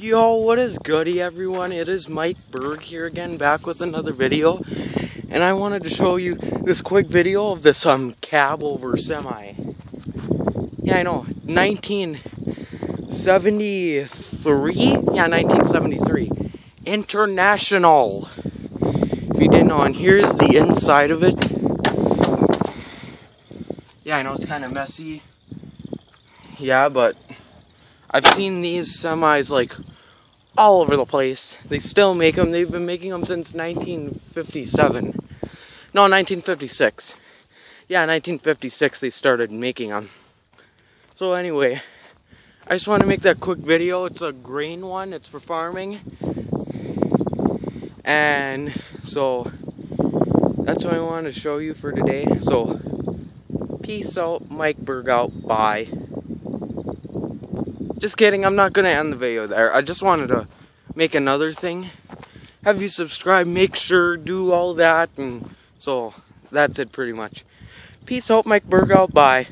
Yo, what is goody everyone? It is Mike Bergh here again, back with another video. And I wanted to show you this quick video of this um cab over semi. Yeah, I know. 1973? Yeah, 1973. International. If you didn't know, and here's the inside of it. Yeah, I know it's kind of messy. Yeah, but I've seen these semis like all over the place. They still make them. They've been making them since 1957. No, 1956. Yeah, 1956 they started making them. So anyway, I just want to make that quick video. It's a grain one. It's for farming. And so that's what I wanted to show you for today. So peace out, Mike Bergh out. Bye. Just kidding, I'm not gonna end the video there. I just wanted to make another thing. Have you subscribe, make sure, do all that, and so that's it pretty much. Peace out, Mike Bergh out, bye.